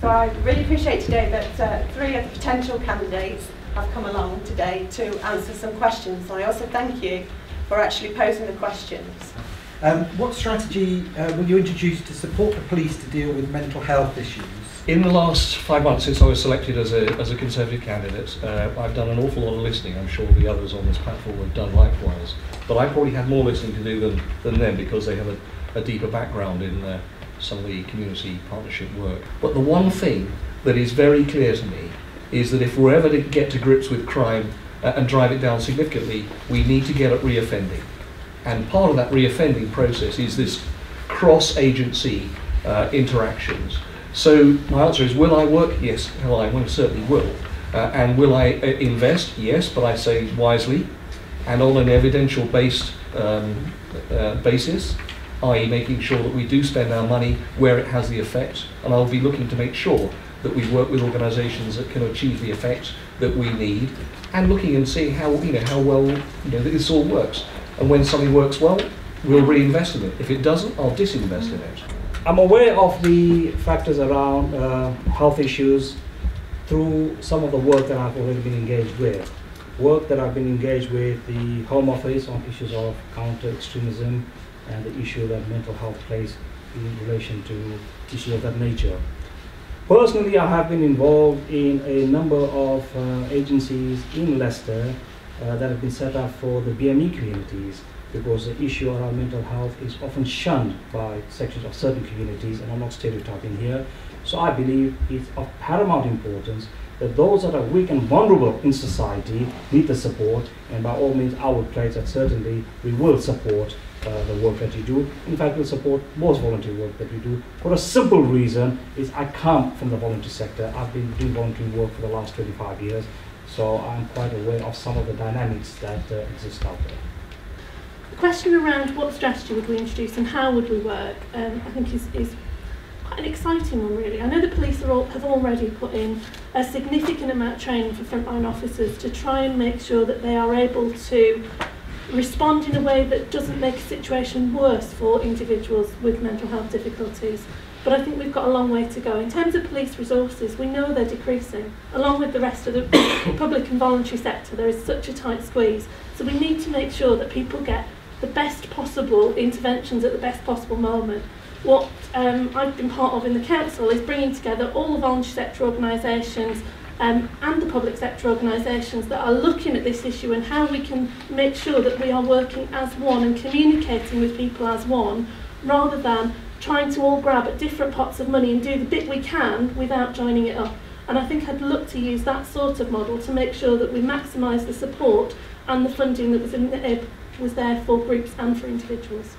So I really appreciate today that uh, three of the potential candidates have come along today to answer some questions. And I also thank you for actually posing the questions. Um, what strategy uh, will you introduce to support the police to deal with mental health issues? In the last five months since I was selected as a, as a Conservative candidate, uh, I've done an awful lot of listening. I'm sure the others on this platform have done likewise. But I probably had more listening to do than, than them because they have a, a deeper background in uh, some of the community partnership work. But the one thing that is very clear to me is that if we're ever to get to grips with crime uh, and drive it down significantly, we need to get at reoffending. And part of that reoffending process is this cross-agency uh, interactions. So my answer is, will I work? Yes, hell, I certainly will. Uh, and will I uh, invest? Yes, but I say wisely and on an evidential-based um, uh, basis, i.e. making sure that we do spend our money where it has the effect. And I'll be looking to make sure that we work with organisations that can achieve the effect that we need, and looking and seeing how you know how well you know this all works. And when something works well, we'll reinvest in it. If it doesn't, I'll disinvest in it. I'm aware of the factors around uh, health issues through some of the work that I've already been engaged with. Work that I've been engaged with the Home Office on issues of counter extremism and the issue that mental health plays in relation to issues of that nature. Personally, I have been involved in a number of uh, agencies in Leicester uh, that have been set up for the BME communities because the issue around mental health is often shunned by sections of certain communities, and I'm not stereotyping here. So I believe it's of paramount importance that those that are weak and vulnerable in society need the support, and by all means, I would pledge that certainly we will support uh, the work that you do. In fact, we'll support most volunteer work that we do for a simple reason is I come from the volunteer sector. I've been doing volunteer work for the last 25 years, so I'm quite aware of some of the dynamics that uh, exist out there. The question around what strategy would we introduce and how would we work, um, I think is, is quite an exciting one really. I know the police all, have already put in a significant amount of training for frontline officers to try and make sure that they are able to respond in a way that doesn't make a situation worse for individuals with mental health difficulties. But I think we've got a long way to go. In terms of police resources, we know they're decreasing. Along with the rest of the public and voluntary sector, there is such a tight squeeze. So we need to make sure that people get the best possible interventions at the best possible moment. What um, I've been part of in the council is bringing together all the voluntary sector organisations um, and the public sector organisations that are looking at this issue and how we can make sure that we are working as one and communicating with people as one rather than trying to all grab at different pots of money and do the bit we can without joining it up. And I think I'd look to use that sort of model to make sure that we maximise the support and the funding that was, in the, was there for groups and for individuals.